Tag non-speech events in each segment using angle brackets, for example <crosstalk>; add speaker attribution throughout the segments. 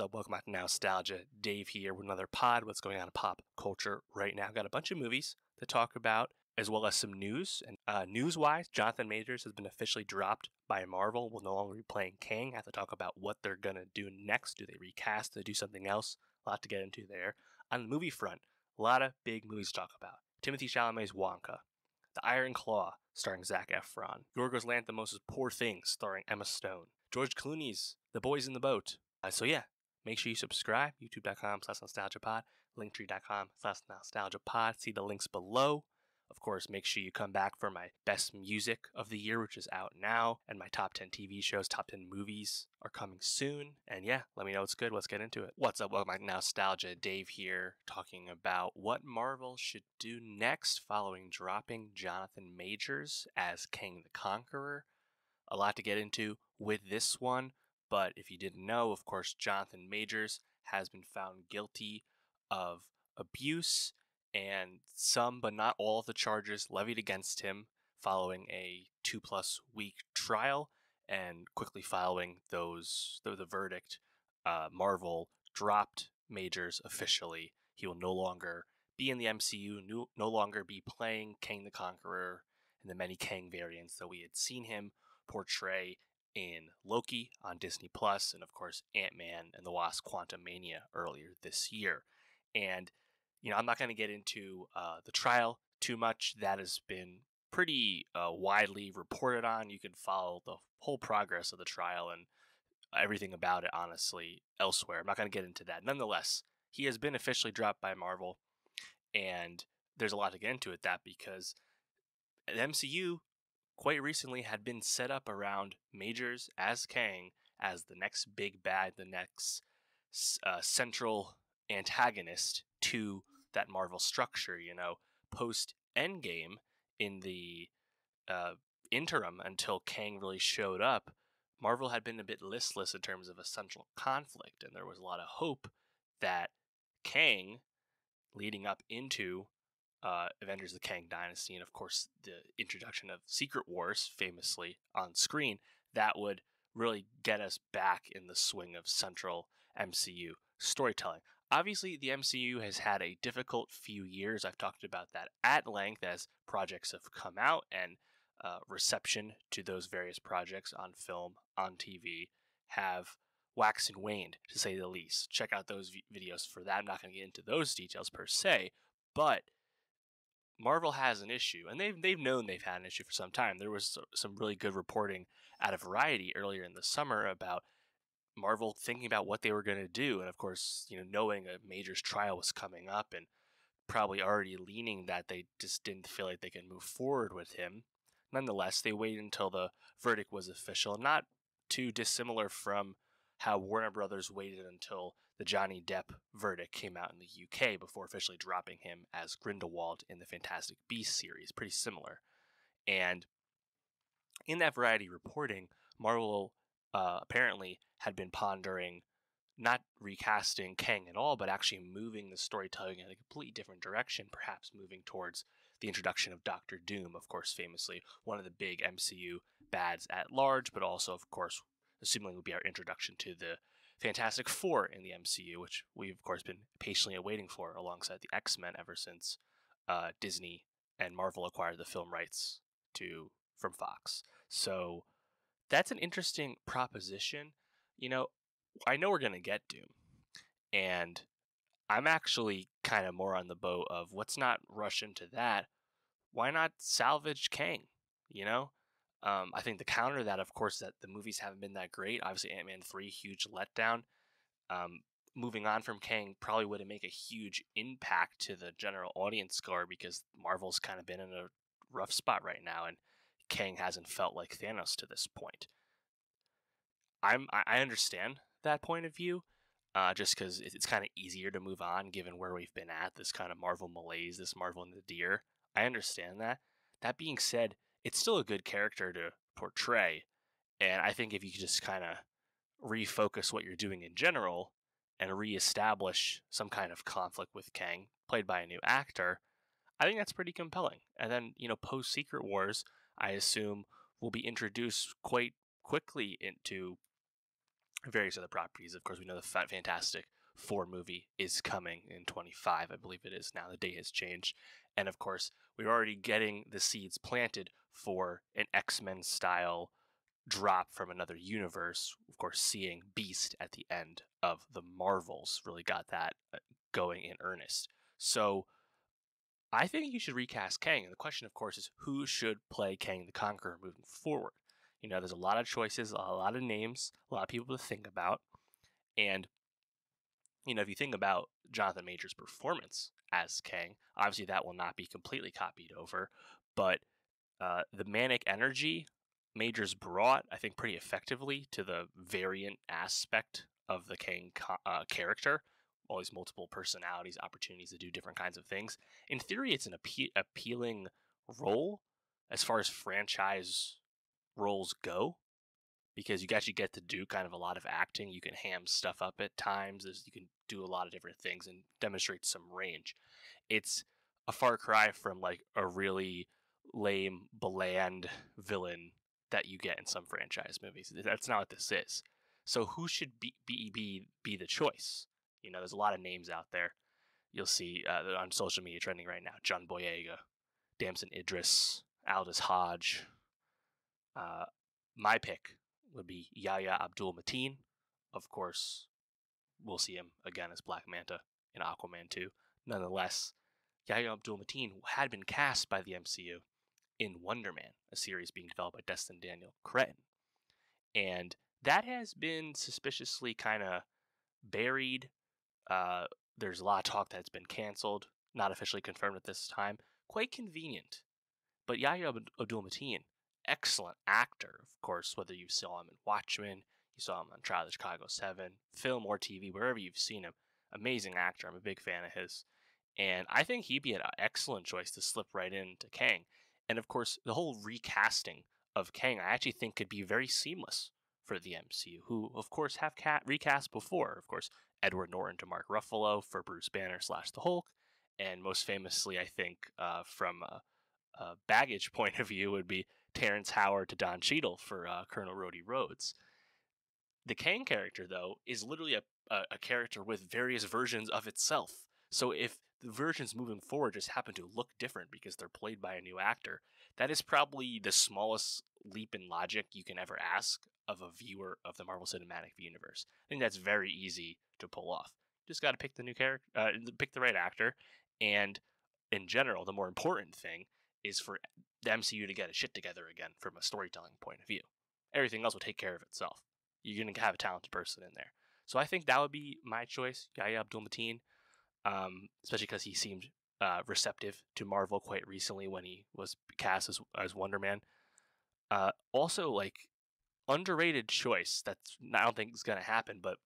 Speaker 1: What's up? Welcome back to Nowstalgia. Dave here with another pod. What's going on in pop culture right now? Got a bunch of movies to talk about, as well as some news. And uh, news-wise, Jonathan Majors has been officially dropped by Marvel. Will no longer be playing Kang. I have to talk about what they're gonna do next. Do they recast? Do they do something else? A lot to get into there. On the movie front, a lot of big movies to talk about. Timothée Chalamet's Wonka, The Iron Claw, starring Zac Efron, Yorgos Lanthimos' Poor Things, starring Emma Stone, George Clooney's The Boys in the Boat. Uh, so yeah, make sure you subscribe. YouTube.com slash nowstalgiapod, linktree.com slash nowstalgiapod. See the links below. Of course, make sure you come back for my best music of the year, which is out now, and my top 10 TV shows, top 10 movies are coming soon. And yeah, let me know what's good. Let's get into it. What's up? Welcome back Nowstalgia. Dave here, talking about what Marvel should do next following dropping Jonathan Majors as Kang the Conqueror. A lot to get into with this one, but if you didn't know, of course, Jonathan Majors has been found guilty of abuse and some, but not all of the charges levied against him following a two plus week trial and quickly following those the, the verdict. Uh, marvel dropped majors officially. He will no longer be in the mcu no, no longer be playing kang the conqueror and the many kang variants that we had seen him portray in loki on disney plus and of course ant-man and the wasp quantumania earlier this year and you know, I'm not going to get into uh, the trial too much. That has been pretty uh, widely reported on. You can follow the whole progress of the trial and everything about it, honestly, elsewhere. I'm not going to get into that. Nonetheless, he has been officially dropped by Marvel, and there's a lot to get into with that because the MCU quite recently had been set up around Majors as Kang as the next big bad, the next uh, central antagonist to that Marvel structure. You know, post Endgame in the uh, interim until Kang really showed up, Marvel had been a bit listless in terms of a central conflict, and there was a lot of hope that Kang, leading up into uh, Avengers: The Kang Dynasty, and of course the introduction of Secret Wars, famously on screen, that would really get us back in the swing of central MCU storytelling. Obviously, the MCU has had a difficult few years. I've talked about that at length as projects have come out and uh, reception to those various projects on film, on TV, have waxed and waned, to say the least. Check out those v- videos for that. I'm not going to get into those details per se, but Marvel has an issue, and they've they've known they've had an issue for some time. There was some really good reporting out of Variety earlier in the summer about Marvel thinking about what they were going to do, and of course, you know, knowing a Major's trial was coming up, and probably already leaning that they just didn't feel like they could move forward with him. Nonetheless, they waited until the verdict was official, not too dissimilar from how Warner Brothers waited until the Johnny Depp verdict came out in the UK before officially dropping him as Grindelwald in the Fantastic Beasts series. Pretty similar. And in that variety reporting, Marvel uh, apparently had been pondering not recasting Kang at all, but actually moving the storytelling in a completely different direction, perhaps moving towards the introduction of Doctor Doom, of course, famously one of the big MCU bads at large, but also, of course, assuming would be our introduction to the Fantastic Four in the MCU, which we've, of course, been patiently awaiting for alongside the X Men ever since uh, Disney and Marvel acquired the film rights to from Fox. So that's an interesting proposition. You know, I know we're to get Doom. And I'm actually kind of more on the boat of let's not rush into that. Why not salvage Kang? You know? Um, I think the counter to that, of course, that the movies haven't been that great. Obviously, Ant Man 3, huge letdown. Um, moving on from Kang probably wouldn't make a huge impact to the general audience score because Marvel's kind of been in a rough spot right now. And Kang hasn't felt like Thanos to this point. I'm I understand that point of view, uh, just because it's kind of easier to move on given where we've been at this kind of Marvel malaise, this Marvel and the Deer. I understand that. That being said, it's still a good character to portray, and I think if you just kind of refocus what you're doing in general and reestablish some kind of conflict with Kang, played by a new actor, I think that's pretty compelling. And then, you know, post Secret Wars, I assume will be introduced quite quickly into various other properties. Of course, we know the Fantastic Four movie is coming in 25, I believe it is now. The date has changed. And of course, we're already getting the seeds planted for an X Men style drop from another universe. Of course, seeing Beast at the end of the Marvels really got that uh, going in earnest. So I think you should recast Kang. And the question, of course, is who should play Kang the Conqueror moving forward? You know, there's a lot of choices, a lot of names, a lot of people to think about. And, you know, if you think about Jonathan Majors' performance as Kang, obviously that will not be completely copied over, but uh, the manic energy Majors brought, I think, pretty effectively to the variant aspect of the Kang uh, character. All these multiple personalities, opportunities to do different kinds of things. In theory, it's an appe- appealing role as far as franchise roles go because you actually get to do kind of a lot of acting. You can ham stuff up at times. You can do a lot of different things and demonstrate some range. It's a far cry from like a really lame, bland villain that you get in some franchise movies. That's not what this is. So who should be be be, be the choice? You know, there's a lot of names out there. You'll see uh, on social media trending right now: John Boyega, Damson Idris, Aldis Hodge. Uh, my pick would be Yahya Abdul Mateen. Of course, we'll see him again as Black Manta in Aquaman 2. Nonetheless, Yahya Abdul Mateen had been cast by the MCU in Wonder Man, a series being developed by Destin Daniel Cretton. And that has been suspiciously kind of buried. Uh, there's a lot of talk that it's been canceled, not officially confirmed at this time. Quite convenient. But Yahya Abdul Mateen, excellent actor, of course, whether you saw him in Watchmen, you saw him on Trial of Chicago 7, film or TV, wherever you've seen him. Amazing actor. I'm a big fan of his. And I think he'd be an excellent choice to slip right into Kang. And of course, the whole recasting of Kang, I actually think could be very seamless for the MCU, who, of course, have cat- recast before. Of course, Edward Norton to Mark Ruffalo for Bruce Banner slash the Hulk. And most famously, I think, uh, from a, a, baggage <laughs> point of view, would be Terrence Howard to Don Cheadle for uh, Colonel Rhodey Rhodes. The Kang character, though, is literally a, a, a character with various versions of itself. So if the versions moving forward just happen to look different because they're played by a new actor. That is probably the smallest leap in logic you can ever ask of a viewer of the Marvel Cinematic Universe. I think that's very easy to pull off. Just got to pick the new character, uh, pick the right actor, and in general, the more important thing is for the MCU to get a shit together again from a storytelling point of view. Everything else will take care of itself. You're to have a talented person in there. So I think that would be my choice, Yahya Abdul Mateen um, especially because he seemed uh, receptive to Marvel quite recently when he was cast as, as Wonder Man. Uh, also, like underrated choice that's I don't think is gonna happen, but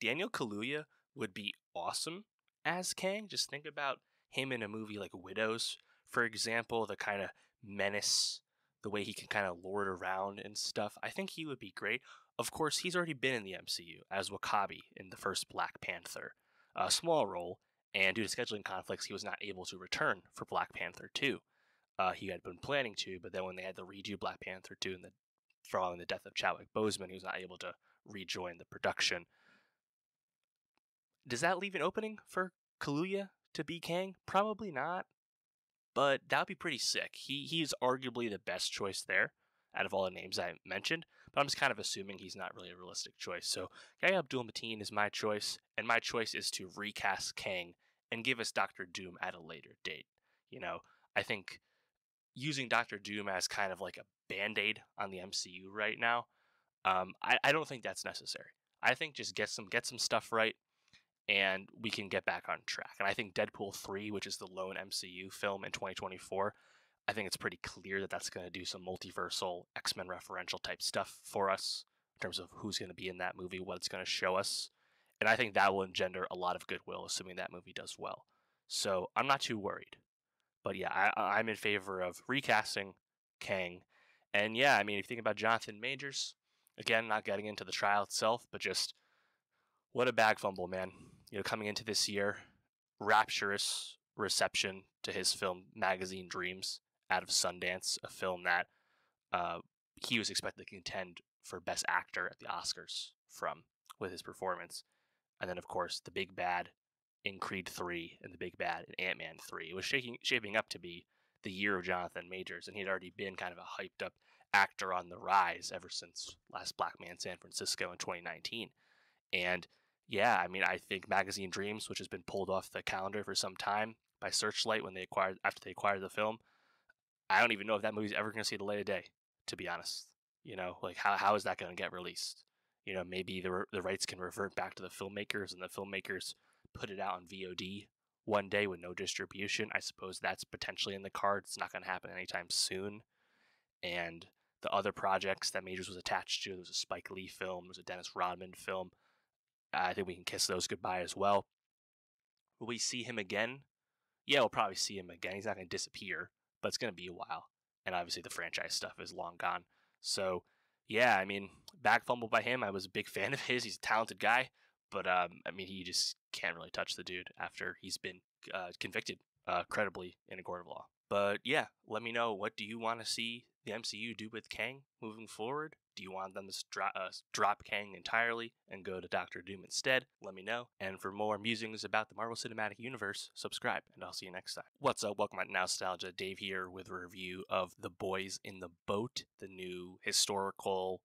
Speaker 1: Daniel Kaluuya would be awesome as Kang. Just think about him in a movie like Widows, for example, the kind of menace, the way he can kind of lord around and stuff. I think he would be great. Of course, he's already been in the MCU as W'Kabi in the first Black Panther a small role, and due to scheduling conflicts, he was not able to return for Black Panther 2. Uh, he had been planning to, but then when they had to redo Black Panther 2 and the following the death of Chadwick Boseman, he was not able to rejoin the production. Does that leave an opening for Kaluuya to be Kang? Probably not, but that would be pretty sick. He he's arguably the best choice there out of all the names I mentioned, I'm just kind of assuming he's not really a realistic choice. So Yahya Abdul Mateen is my choice, and my choice is to recast Kang and give us Doctor Doom at a later date. You know, I think using Doctor Doom as kind of like a band aid on the MCU right now, um, I, I don't think that's necessary. I think just get some get some stuff right, and we can get back on track. And I think Deadpool three, which is the lone MCU film in 2024, I think it's pretty clear that that's going to do some multiversal X Men referential type stuff for us in terms of who's going to be in that movie, what it's going to show us. And I think that will engender a lot of goodwill, assuming that movie does well. So I'm not too worried. But yeah, I, I'm in favor of recasting Kang. And yeah, I mean, if you think about Jonathan Majors, again, not getting into the trial itself, but just what a bag fumble, man. You know, coming into this year, rapturous reception to his film Magazine Dreams out of Sundance, a film that uh, he was expected to contend for Best Actor at the Oscars from with his performance. And then, of course, the big bad in Creed 3 and the big bad in Ant Man 3. It was shaking, shaping up to be the year of Jonathan Majors, and he had already been kind of a hyped up actor on the rise ever since Last Black Man San Francisco in 2019. And yeah, I mean, I think Magazine Dreams, which has been pulled off the calendar for some time by Searchlight when they acquired after they acquired the film, I don't even know if that movie's ever going to see the light of day. To be honest, you know, like how how is that going to get released? You know, maybe the the rights can revert back to the filmmakers, and the filmmakers put it out on VOD one day with no distribution. I suppose that's potentially in the cards. It's not going to happen anytime soon. And the other projects that Majors was attached to, there was a Spike Lee film, there was a Dennis Rodman film. I think we can kiss those goodbye as well. Will we see him again? Yeah, we'll probably see him again. He's not going to disappear, but it's going to be a while. And obviously, the franchise stuff is long gone. So, yeah, I mean, back fumble by him. I was a big <laughs> fan of his. He's a talented guy, but um, I mean, he just can't really touch the dude after he's been uh, convicted uh, credibly in a court of law. But yeah, let me know what do you want to see the MCU do with Kang moving forward? Do you want them to dro- uh, drop Kang entirely and go to Doctor Doom instead? Let me know. And for more musings about the Marvel Cinematic Universe, subscribe, and I'll see you next time. What's up? Welcome to Nowstalgia. Dave here with a review of The Boys in the Boat, the new historical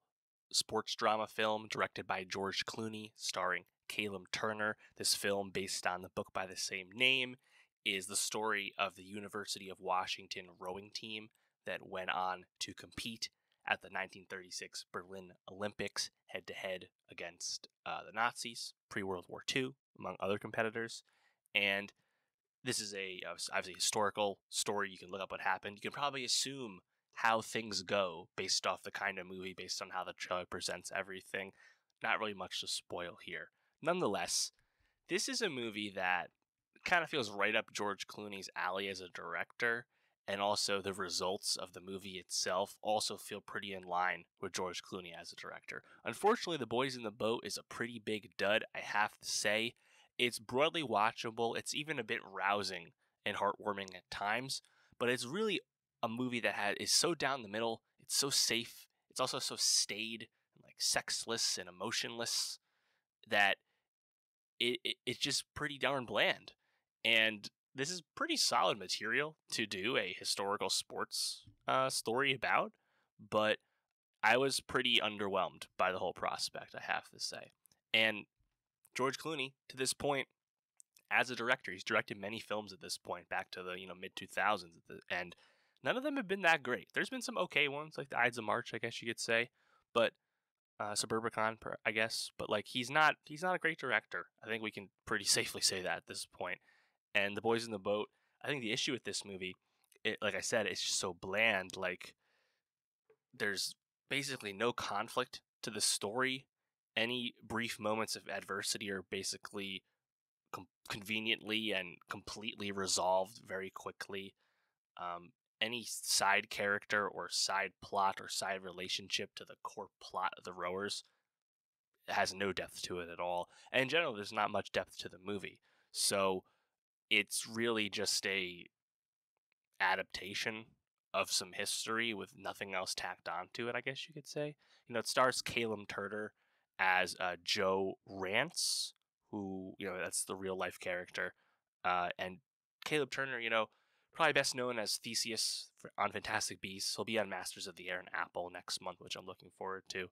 Speaker 1: sports drama film directed by George Clooney, starring Callum Turner. This film, based on the book by the same name, is the story of the University of Washington rowing team that went on to compete at the 1936 Berlin Olympics head to head against uh, the Nazis pre World War II, among other competitors. And this is a uh, obviously historical story. You can look up what happened. You can probably assume how things go based off the kind of movie, based on how the trailer presents everything. Not really much to spoil here. Nonetheless, this is a movie that kind of feels right up George Clooney's alley as a director and also the results of the movie itself also feel pretty in line with George Clooney as a director. Unfortunately, The Boys in the Boat is a pretty big dud, I have to say. It's broadly watchable, it's even a bit rousing and heartwarming at times, but it's really a movie that has, is so down the middle, it's so safe, it's also so staid, and like sexless and emotionless that it, it it's just pretty darn bland. And this is pretty solid material to do a historical sports uh, story about, but I was pretty underwhelmed by the whole prospect, I have to say. And George Clooney, to this point, as a director, he's directed many films at this point, back to the you know mid two thousands, and none of them have been that great. There's been some okay ones, like the Ides of March, I guess you could say, but uh, Suburbicon, I guess. But like he's not he's not a great director. I think we can pretty <laughs> safely say that at this point and the boys in the boat. I think the issue with this movie, it, like I said, it's just so bland. Like there's basically no conflict to the story. Any brief moments of adversity are basically com- conveniently and completely resolved very quickly. Um, any side character or side plot or side relationship to the core plot of the rowers has no depth to it at all. And in general, there's not much depth to the movie. So it's really just a adaptation of some history with nothing else tacked onto it, I guess you could say. You know, it stars Callum Turner as uh, Joe Rantz, who, you know, that's the real life character. Uh, and Callum Turner, you know, probably best known as Theseus on Fantastic Beasts. He'll be on Masters of the Air and Apple next month, which I'm looking forward to.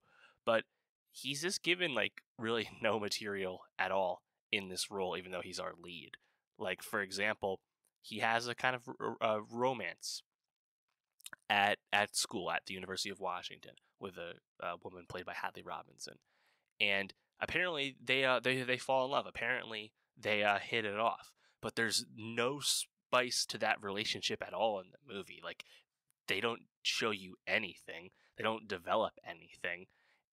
Speaker 1: But he's just given, like, really <laughs> no material at all in this role, even though he's our lead. Like for example, he has a kind of romance at at school at the University of Washington with a, a woman played by Hadley Robinson, and apparently they uh, they they fall in love. Apparently they uh, hit it off, but there's no spice to that relationship at all in the movie. Like they don't show you anything. They don't develop anything,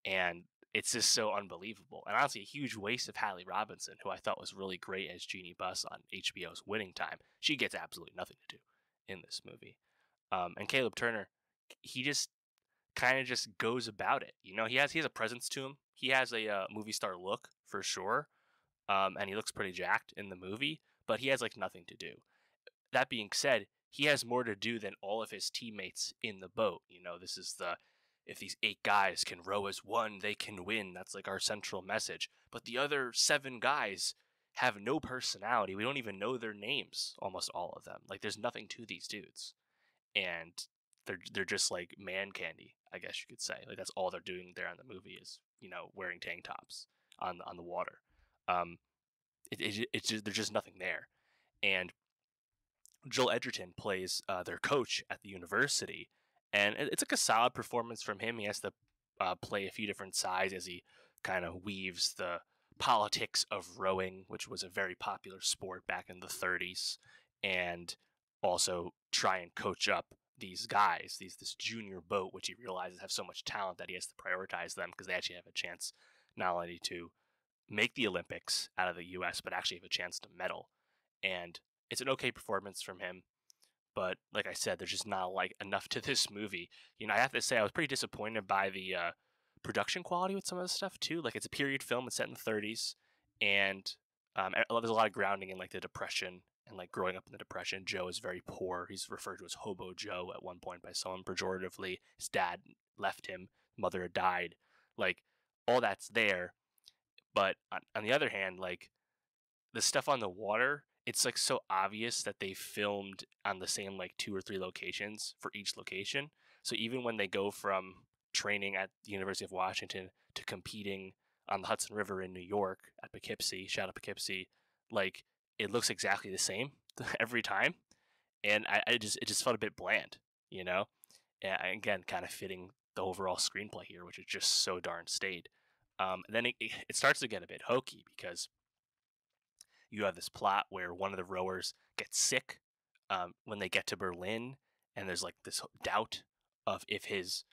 Speaker 1: and it's just so unbelievable. And honestly, a huge waste of Hadley Robinson, who I thought was really great as Jeannie Buss on HBO's Winning Time. She gets absolutely nothing to do in this movie. Um, and Callum Turner, he just kind of just goes about it. You know, he has he has a presence to him. He has a uh, movie star look for sure, um, and he looks pretty jacked in the movie. But he has like nothing to do. That being said, he has more to do than all of his teammates in the boat. You know, this is the if these eight guys can row as one, they can win. That's like our central message. But the other seven guys have no personality. We don't even know their names, almost all of them. Like there's nothing to these dudes. And they're they're just like man candy, I guess you could say. Like that's all they're doing there in the movie is, you know, wearing tank tops on the, on the water. Um it, it it's just, there's just nothing there. And Joel Edgerton plays uh, their coach at the university, and it's like a solid performance from him. He has to uh, play a few different sides as he kind of weaves the politics of rowing, which was a very popular sport back in the 30s, and also try and coach up these guys, these this junior boat, which he realizes have so much talent that he has to prioritize them because they actually have a chance not only to make the Olympics out of the U.S., but actually have a chance to medal. And it's an okay performance from him, but like I said, there's just not like enough to this movie. You know, I have to say I was pretty disappointed by the uh, production quality with some of the stuff too. Like it's a period film; it's set in the 30s, and um, there's a lot of grounding in like the depression and like growing up in the depression. Joe is very poor. He's referred to as Hobo Joe at one point by someone pejoratively. His dad left him, mother died. Like all that's there, but on, on the other hand, like the stuff on the water it's like so obvious that they filmed on the same like two or three locations for each location. So even when they go from training at the University of Washington to competing on the Hudson River in New York at Poughkeepsie, shout out Poughkeepsie, like it looks exactly the same <laughs> every time, and I, I just it just felt a bit bland, you know. And again, kind of fitting the overall screenplay here, which is just so darn staid. Um, and then it, it starts to get a bit hokey because you have this plot where one of the rowers gets sick um, when they get to Berlin, and there's like this doubt of if his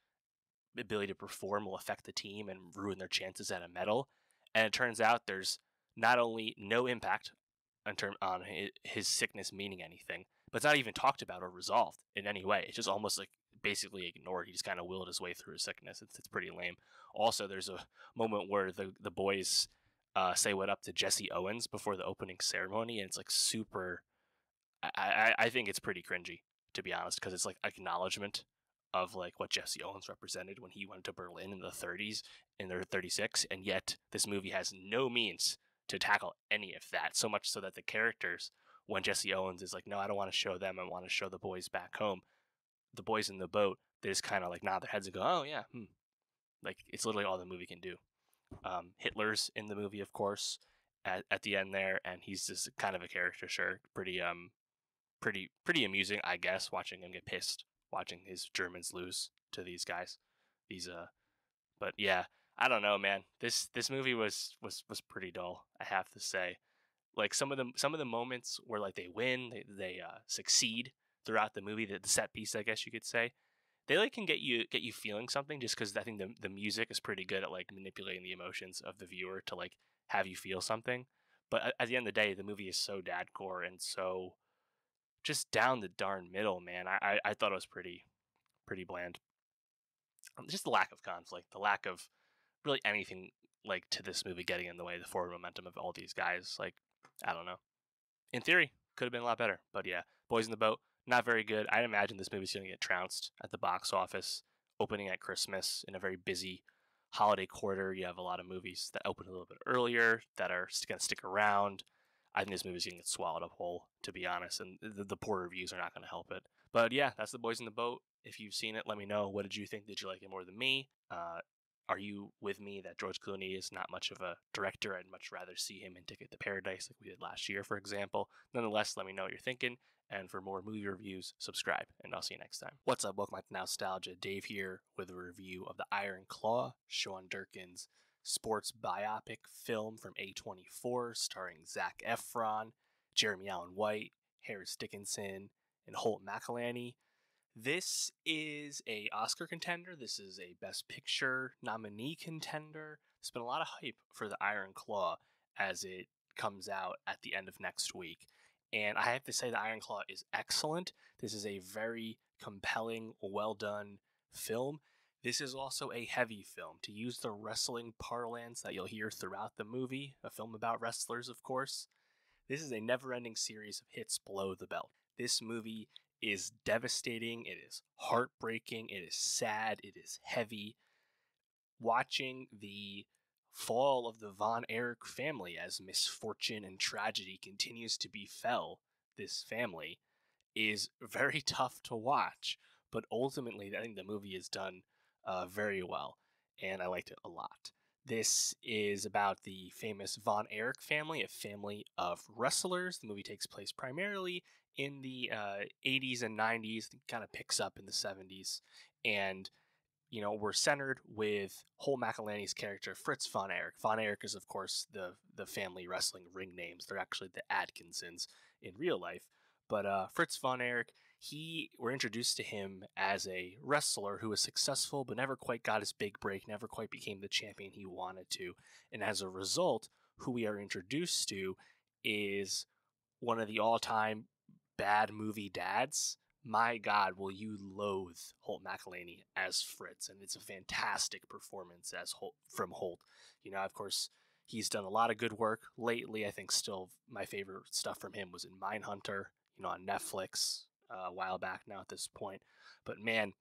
Speaker 1: ability to perform will affect the team and ruin their chances at a medal. And it turns out there's not only no impact on term on his sickness meaning anything, but it's not even talked about or resolved in any way. It's just almost like basically ignored. He just kind of willed his way through his sickness. It's, it's pretty lame. Also, there's a moment where the the boys uh, say what up to Jesse Owens before the opening ceremony, and it's like super. I, I, I think it's pretty cringy to be honest, because it's like acknowledgement of like what Jesse Owens represented when he went to Berlin in the 30s in their 36, and yet this movie has no means to tackle any of that. So much so that the characters, when Jesse Owens is like, "No, I don't want to show them. I want to show the boys back home," the boys in the boat, they just kind of like nod their heads and go, "Oh yeah," hmm. like it's literally all the movie can do. Um, Hitler's in the movie, of course, at, at the end there, and he's just kind of a character, sure, pretty um, pretty pretty amusing, I guess, watching him get pissed, watching his Germans lose to these guys, these uh, but yeah, I don't know, man. This this movie was was was pretty dull, I have to say. Like some of the some of the moments where like they win, they they uh, succeed throughout the movie, the, the set piece, I guess you could say they like can get you get you feeling something just because I think the the music is pretty good at like manipulating the emotions of the viewer to like have you feel something. But at, the end of the day, the movie is so dadcore and so just down the darn middle, man. I, I, I thought it was pretty pretty bland. Um, just the lack of conflict, the lack of really anything like to this movie getting in the way, the forward momentum of all these guys. Like, I don't know. In theory, could have been a lot better. But yeah, Boys in the Boat, not very good. I imagine this movie's going to get trounced at the box office, opening at Christmas in a very busy holiday quarter. You have a lot of movies that open a little bit earlier that are going to stick around. I think this movie's going to get swallowed up whole, to be honest, and the, the poor reviews are not going to help it. But yeah, that's The Boys in the Boat. If you've seen it, let me know. What did you think? Did you like it more than me? Uh, are you with me that George Clooney is not much of a director? I'd much rather see him in Ticket to Paradise, like we did last year, for example. Nonetheless, let me know what you're thinking. And for more movie reviews, subscribe, and I'll see you next time. What's up? Welcome back to Nowstalgia. Dave here with a review of The Iron Claw, Sean Durkin's sports biopic film from A24, starring Zac Efron, Jeremy Allen White, Harris Dickinson, and Holt McCallany. This is a Oscar contender. This is a Best Picture nominee contender. There's been a lot of hype for The Iron Claw as it comes out at the end of next week. And I have to say, The Iron Claw is excellent. This is a very compelling, well done film. This is also a heavy film. To use the wrestling parlance that you'll hear throughout the movie, a film about wrestlers, of course, this is a never ending series of hits below the belt. This movie is devastating. It is heartbreaking. It is sad. It is heavy. Watching the fall of the Von Erich family as misfortune and tragedy continues to befell this family is very <laughs> tough to watch. But ultimately, I think the movie is done uh, very well, and I liked it a lot. This is about the famous Von Erich family, a family of wrestlers. The movie takes place primarily in the uh, 80s and 90s, kind of picks up in the 70s. And, you know, we're centered with Holt McCallany's character, Fritz Von Erich. Von Erich is, of course, the, the family wrestling ring names. They're actually the Adkissons in real life. But uh, Fritz Von Erich he we're introduced to him as a wrestler who was successful but never quite got his big break, never quite became the champion he wanted to. And as a result, who we are introduced to is one of the all-time bad movie dads. My God, will you loathe Holt McCallany as Fritz? And it's a fantastic performance as Holt, from Holt. You know, of course, he's done a lot of good work lately. I think still my favorite stuff from him was in Mindhunter, you know, on Netflix uh, a while back now at this point. But man,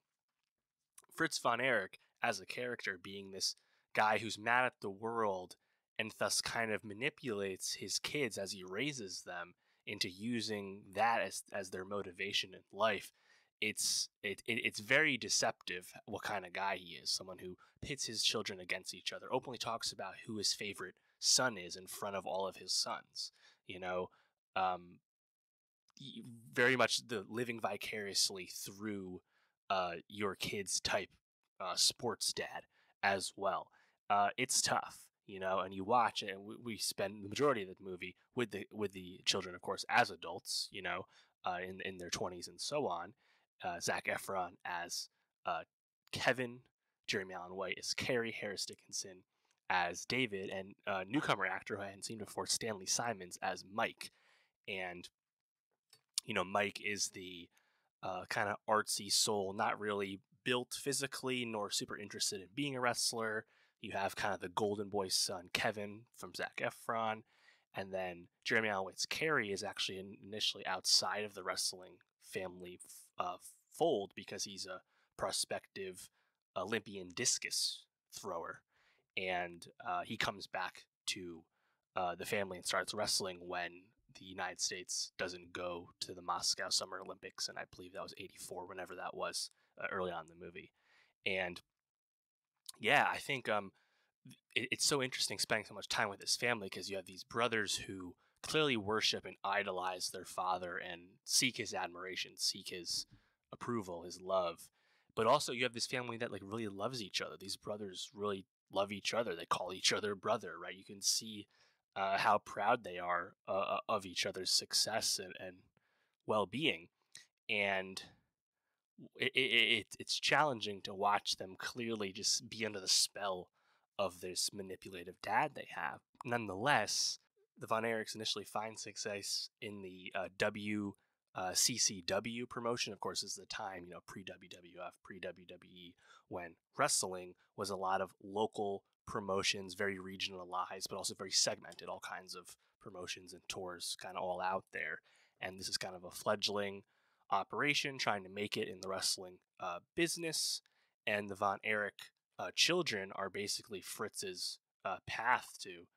Speaker 1: Fritz von Erich as a character being this guy who's mad at the world and thus kind of manipulates his kids as he raises them into using that as, as their motivation in life it's it, it, it's very deceptive what kind of guy he is someone who pits his children against each other openly talks about who his favorite son is in front of all of his sons you know um, very much the living vicariously through uh, your kid's type uh, sports dad as well. Uh, it's tough, you know, and you watch it, and we, we, spend the majority of the movie with the with the children, of course, as adults, you know, uh, in in their twenties and so on. Uh, Zac Efron as uh, Kevin, Jeremy Allen White as Kerry, Harris Dickinson as David, and newcomer actor who I hadn't seen before, Stanley Simons as Mike. And you know, Mike is the uh, kind of artsy soul, not really built physically nor super interested in being a wrestler. You have kind of the golden boy son, Kevin from Zac Efron. And then Jeremy Allen White's Kerry is actually initially outside of the wrestling family uh, fold because he's a prospective Olympian discus thrower. And uh, he comes back to uh, the family and starts wrestling when the United States doesn't go to the Moscow Summer Olympics, and I believe that was '84, whenever that was, uh, early on in the movie. And yeah, I think um, it, it's so interesting spending so much time with his family because you have these brothers who clearly worship and idolize their father and seek his admiration, seek his approval, his love. But also, you have this family that like really loves each other. These brothers really love each other. They call each other brother, right? You can see uh, how proud they are uh, of each other's success and, and well-being and it, it, it's challenging to watch them clearly just be under the spell of this manipulative dad they have nonetheless the von erichs initially find success in the uh, w uh, promotion, of course, is the time, you know, pre WWF, pre WWE, when wrestling was a lot of local promotions, very regionalized, but also very segmented, all kinds of promotions and tours kind of all out there. And this is kind of a fledgling operation trying to make it in the wrestling uh, business. And the Von Erich uh, children are basically Fritz's uh, path to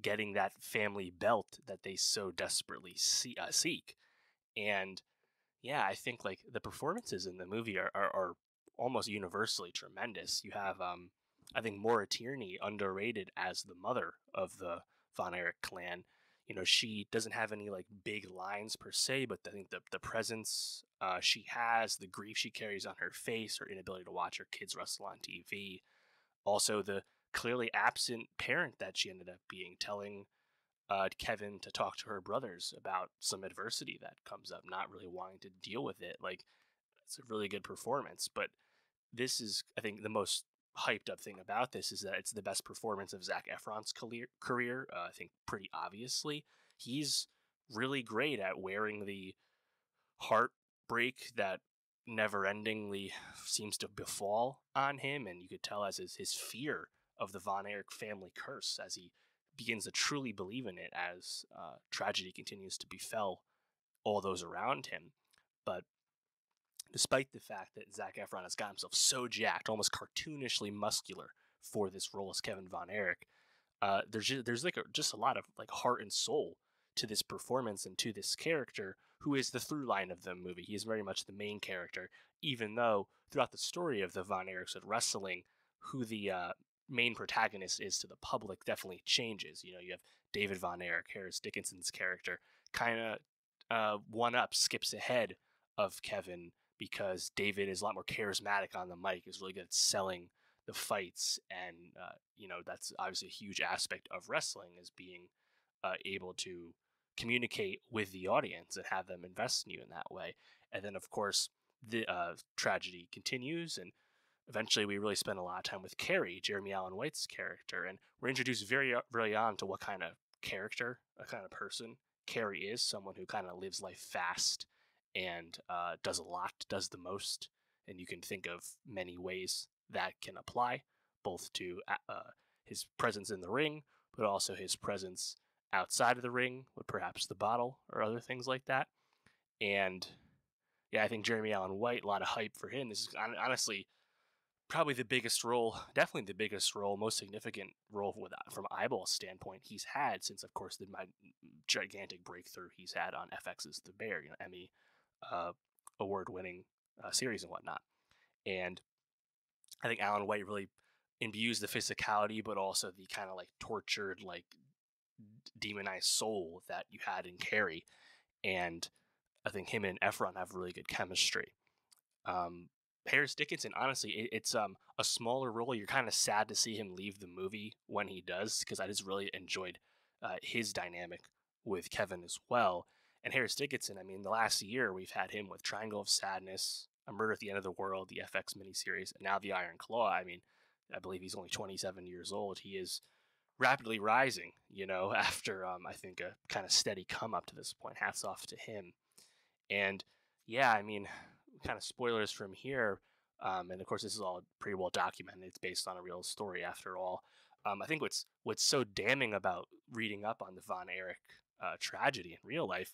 Speaker 1: getting that family belt that they so desperately see, uh, seek. And yeah, I think like the performances in the movie are, are, are almost universally tremendous. You have um, I think Maura Tierney underrated as the mother of the Von Erich clan. You know, she doesn't have any like big lines per se, but I think the the presence uh, she has, the grief she carries on her face, her inability to watch her kids wrestle on TV, also the clearly absent parent that she ended up being, telling uh, Kevin to talk to her brothers about some adversity that comes up, not really wanting to deal with it. Like, it's a really good performance, but this is, I think, the most hyped up thing about this is that it's the best performance of Zac Efron's career. Uh, I think pretty obviously, he's really great at wearing the heartbreak that never-endingly seems to befall on him, and you could tell as his, his fear of the Von Erich family curse as he begins to truly believe in it as uh, tragedy continues to befell all those around him. But despite the fact that Zac Efron has got himself so jacked, almost cartoonishly muscular for this role as Kevin Von Erich, uh, there's just, there's like a, just a lot of like heart and soul to this performance and to this character who is the through line of the movie. He is very much the main character, even though throughout the story of the Von Erichs at wrestling, who the uh, main protagonist is to the public definitely changes. You know, you have David Von Erich, Harris Dickinson's character, kind of uh, one up, skips ahead of Kevin because David is a lot more charismatic on the mic, is really good at selling the fights, and uh, you know that's obviously a huge aspect of wrestling is being uh, able to communicate with the audience and have them invest in you in that way. And then, of course, the uh, tragedy continues, and eventually, we really spend a lot of time with Kerry, Jeremy Allen White's character, and we're introduced very early on to what kind of character, a kind of person Kerry is. Someone who kind of lives life fast and uh, does a lot, does the most, and you can think of many ways that can apply, both to uh, uh, his presence in the ring, but also his presence outside of the ring with perhaps the bottle or other things like that. And yeah, I think Jeremy Allen White, a lot of hype for him. This is honestly probably the biggest role, definitely the biggest role, most significant role with, uh, from eyeball standpoint he's had since, of course, the my gigantic breakthrough he's had on FX's The Bear, you know, Emmy uh, award-winning uh, series and whatnot. And I think Allen White really imbues the physicality, but also the kind of like tortured, like demonized soul that you had in Kerry. And I think him and Efron have really good chemistry. Um, Harris Dickinson, honestly, it, it's um a smaller role. You're kind of sad to see him leave the movie when he does, because I just really enjoyed uh, his dynamic with Kevin as well. And Harris Dickinson, I mean, the last year we've had him with Triangle of Sadness, A Murder at the End of the World, the FX miniseries, and now the Iron Claw. I mean, I believe he's only 27 years old. He is rapidly rising, you know, <laughs> after um, I think a kind of steady come up to this point. Hats off to him. And yeah, I mean, <sighs> kind of spoilers from here. Um, and of course, this is all pretty well documented. It's based on a real story, after all. Um, I think what's what's so damning about reading up on the Von Erich uh, tragedy in real life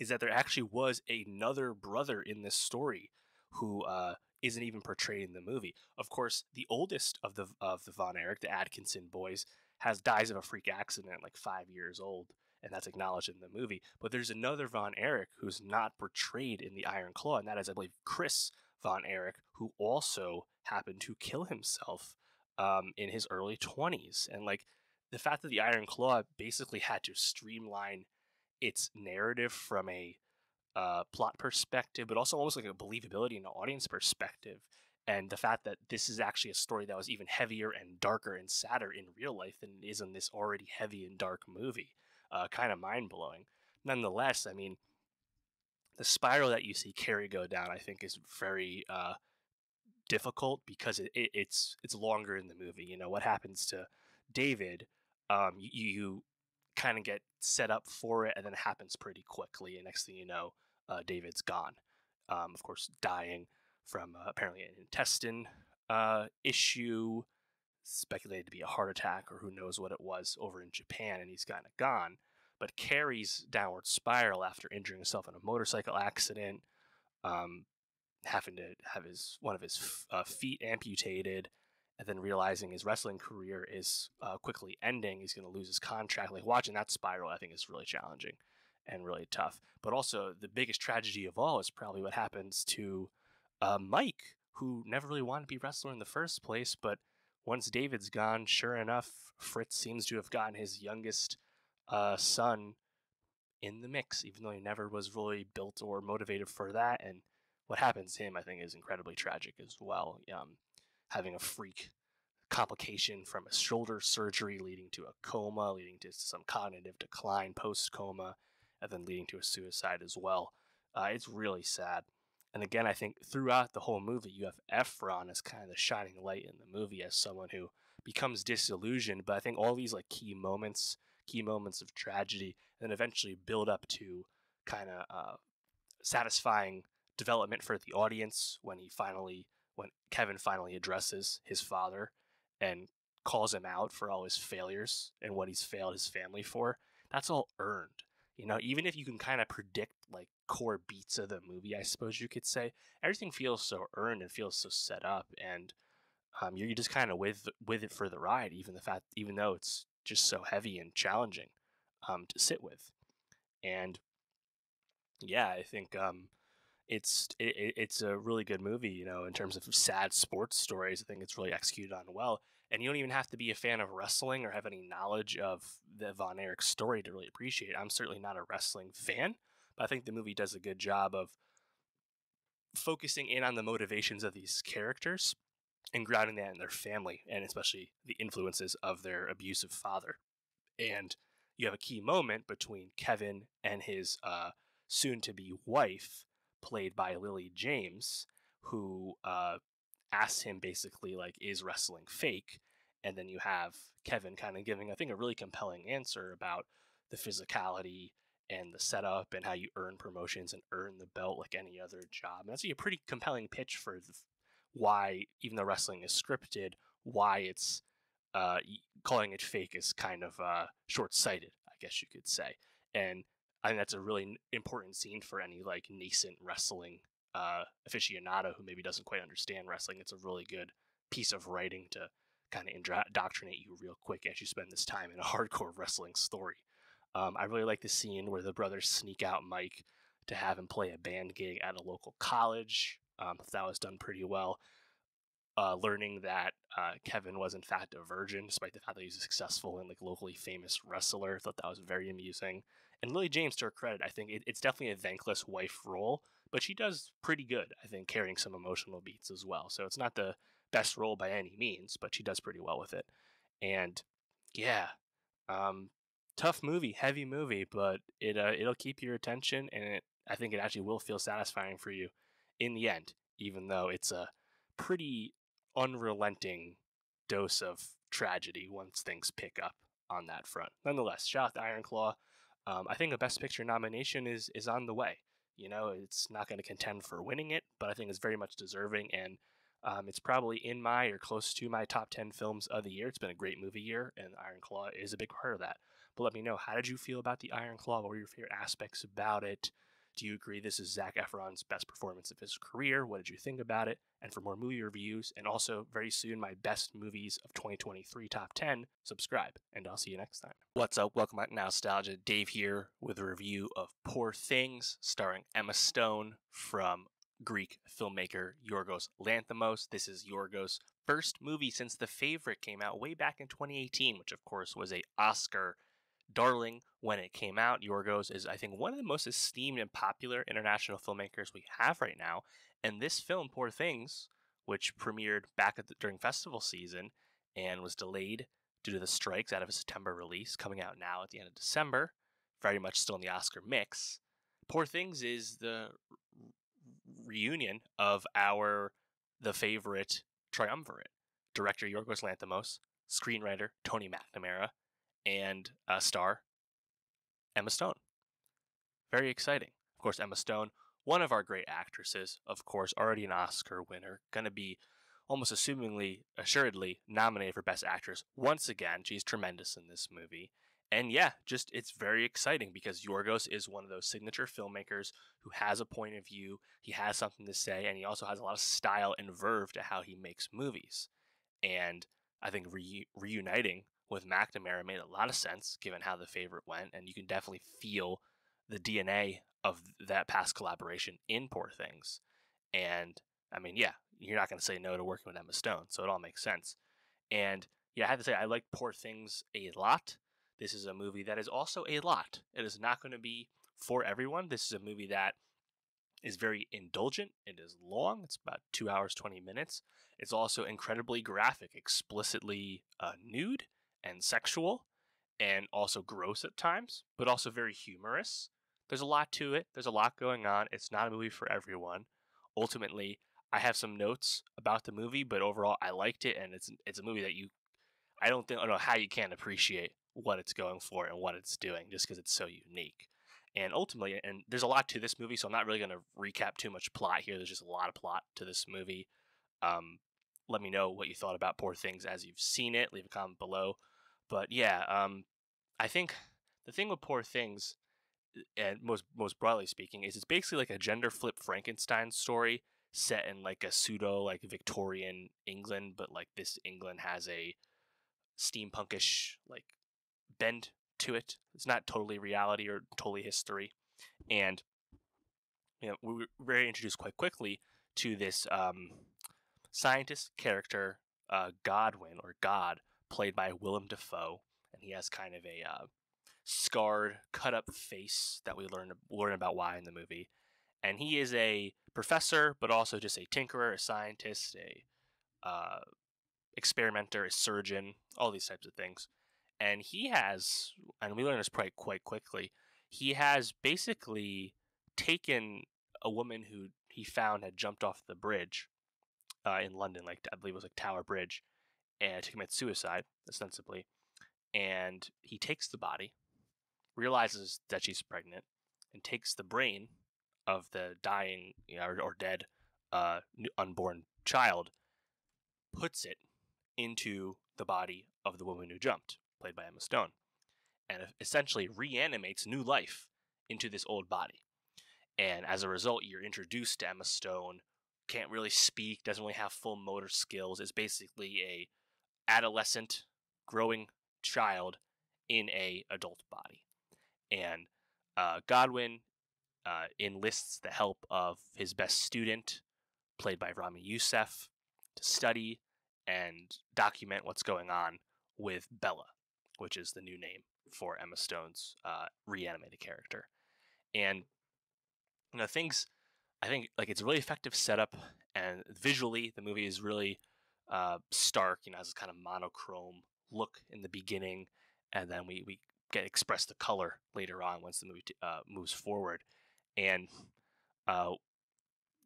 Speaker 1: is that there actually was another brother in this story who uh, not even portrayed in the movie. Of course, the oldest of the of the Von Erich, the Adkisson boys, has dies of a freak accident like five years old and that's acknowledged in the movie. But there's another Von Erich who's not portrayed in the Iron Claw, and that is, I believe, Chris Von Erich, who also happened to kill himself um, in his early 20s. And like the fact that the Iron Claw basically had to streamline its narrative from a uh, plot perspective, but also almost like a believability and an audience perspective. And the fact that this is actually a story that was even heavier and darker and sadder in real life than it is in this already heavy and dark movie uh, kind of mind blowing. Nonetheless, I mean, the spiral that you see Kerry go down, I think, is very uh, difficult because it, it, it's it's longer in the movie. You know what happens to David? Um, you, you kind of get set up for it, and then it happens pretty quickly. And next thing you know, uh, David's gone. Um, of course, dying from uh, apparently an intestine uh, issue speculated to be a heart attack or who knows what it was over in Japan, and he's kind of gone. But Kerry's downward spiral after injuring himself in a motorcycle accident, um, having to have his one of his uh, feet amputated, and then realizing his wrestling career is uh, quickly ending, he's going to lose his contract. Like watching that spiral, I think is really challenging and really tough. But also, the biggest tragedy of all is probably what happens to uh, Mike, who never really wanted to be wrestler in the first place, but once David's gone, sure enough, Fritz seems to have gotten his youngest uh, son in the mix, even though he never was really built or motivated for that. And what happens to him, I think, is incredibly tragic as well. Um, having a freak complication from a shoulder surgery leading to a coma, leading to some cognitive decline post coma, and then leading to a suicide as well. Uh, it's really sad. And again, I think throughout the whole movie, you have Efron as kind of the shining light in the movie as someone who becomes disillusioned. But I think all these like key moments, key moments of tragedy, and then eventually build up to kind of uh, satisfying development for the audience when he finally, when Kevin finally addresses his father and calls him out for all his failures and what he's failed his family for. That's all earned You know, even if you can kind of predict like core beats of the movie, I suppose you could say everything feels so earned and feels so set up, and um, you're just kind of with with it for the ride. Even the fact, even though it's just so heavy and challenging um, to sit with, and yeah, I think um, it's it, it's a really good movie. You know, in terms of sad sports stories, I think it's really executed on well. And you don't even have to be a fan of wrestling or have any knowledge of the Von Erich story to really appreciate it. I'm certainly not a wrestling fan, but I think the movie does a good job of focusing in on the motivations of these characters and grounding that in their family and especially the influences of their abusive father. And you have a key moment between Kevin and his uh, soon to be wife, played by Lily James, who uh, asks him basically, like, is wrestling fake? And then you have Kevin kind of giving, I think, a really compelling answer about the physicality and the setup and how you earn promotions and earn the belt like any other job. And that's a pretty compelling pitch for the, why, even though wrestling is scripted, why it's uh, calling it fake is kind of uh, short sighted, I guess you could say. And I think that's a really important scene for any like nascent wrestling uh, aficionado who maybe doesn't quite understand wrestling. It's a really good piece of writing to kind of indoctrinate you real quick as you spend this time in a <laughs> hardcore wrestling story. Um, I really like the scene where the brothers sneak out Mike to have him play a band gig at a local college. Um, that was done pretty well. Uh, learning that uh, Kevin was in fact a virgin, despite the fact that he's a successful and like locally famous wrestler, thought that was very amusing. And Lily James, to her credit, I think it, it's definitely a thankless wife role, but she does pretty good. I think carrying some emotional beats as well. So it's not the best role by any means, but she does pretty well with it. And yeah, um, tough movie, heavy movie, but it uh, it'll keep your attention, and it, I think it actually will feel satisfying for you in the end, even though it's a pretty unrelenting dose of tragedy once things pick up on that front. Nonetheless, shout out to Iron Claw. Um, I think a Best Picture nomination is is on the way. You know, it's not going to contend for winning it, but I think it's very much deserving, and um, it's probably in my or close to my top ten films of the year. It's been a great movie year, and Iron Claw is a big part of that. But let me know how did you feel about the Iron Claw? What were your favorite aspects about it? Do you agree this is Zac Efron's best performance of his career? What did you think about it? And for more movie reviews, and also very soon my best movies of 2023 top 10, subscribe, and I'll see you next time. What's up? Welcome back to Nowstalgia. Dave here with a review of Poor Things, starring Emma Stone from Greek filmmaker Yorgos Lanthimos. This is Yorgos' first movie since The Favorite came out way back in 2018, which of course was a Oscar darling when it came out. Yorgos is, I think, one of the most esteemed and popular international filmmakers we have right now. And this film, Poor Things, which premiered back the, during festival season and was delayed due to the strikes out of a September release, coming out now at the end of December, very much still in the Oscar mix. Poor Things is the reunion of our the favorite triumvirate director Yorgos Lanthimos, screenwriter Tony McNamara, and a star Emma Stone. Very exciting. Of course, Emma Stone, one of our great actresses, of course, already an Oscar winner, going to be almost assumingly, assuredly nominated for Best Actress once again. She's tremendous in this movie. And yeah, just it's very exciting because Yorgos is one of those signature filmmakers who has a point of view, he has something to say, and he also has a lot of style and verve to how he makes movies. And I think re- reuniting with McNamara made a lot of sense given how the favorite went, and you can definitely feel the DNA of that past collaboration in Poor Things. And I mean, yeah, you're not going to say no to working with Emma Stone, so it all makes sense. And yeah, I have to say, I like Poor Things a lot. This is a movie that is also a lot. It is not going to be for everyone. This is a movie that is very indulgent. It is long. It's about two hours, 20 minutes. It's also incredibly graphic, explicitly uh, nude and sexual and also gross at times, but also very humorous. There's a lot to it. There's a lot going on. It's not a movie for everyone. Ultimately, I have some notes about the movie, but overall, I liked it, and it's it's a movie that you, I don't think I don't know how you can appreciate what it's going for and what it's doing, just because it's so unique. And ultimately, and there's a lot to this movie, so I'm not really going to recap too much plot here. There's just a lot of plot to this movie. Um, let me know what you thought about Poor Things as you've seen it. Leave a comment below. But yeah, um, I think the thing with Poor Things and most most broadly speaking, is it's basically like a gender flip Frankenstein story set in like a pseudo like Victorian England, but like this England has a steampunkish like bend to it. It's not totally reality or totally history, and you know we were very introduced quite quickly to this um, scientist character, uh, Godwin or God, played by Willem Dafoe, and he has kind of a uh, scarred, cut up face that we learn learn about why in the movie, and he is a professor, but also just a tinkerer, a scientist, a uh, experimenter, a surgeon, all these types of things. And he has, and we learn this quite quite quickly. He has basically taken a woman who he found had jumped off the bridge uh, in London, like I believe it was like Tower Bridge, and to commit suicide, ostensibly. And he takes the body, realizes that she's pregnant, and takes the brain of the dying you know, or, or, dead uh, unborn child, puts it into the body of the woman who jumped, played by Emma Stone, and essentially reanimates new life into this old body. And as a result, you're introduced to Emma Stone, can't really speak, doesn't really have full motor skills, is basically a adolescent growing child in a adult body. And uh, Godwin uh, enlists the help of his best student, played by Ramy Youssef, to study and document what's going on with Bella, which is the new name for Emma Stone's uh, reanimated character. And you know things, I think like it's a really effective setup, and visually the movie is really uh, stark. You know, has this kind of monochrome look in the beginning, and then we we get express the color later on once the movie t- uh, moves forward. And uh,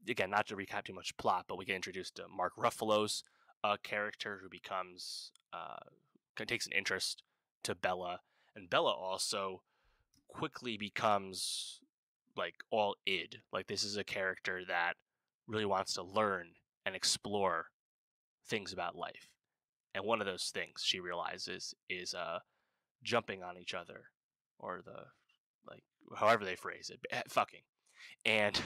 Speaker 1: again, not to recap too much plot, but we get introduced to Mark Ruffalo's uh, character who becomes uh, takes an interest to Bella, and Bella also quickly becomes like all id. Like this is a character that really wants to learn and explore things about life. And one of those things she realizes is uh, jumping on each other, or the like, however they phrase it, eh, fucking. And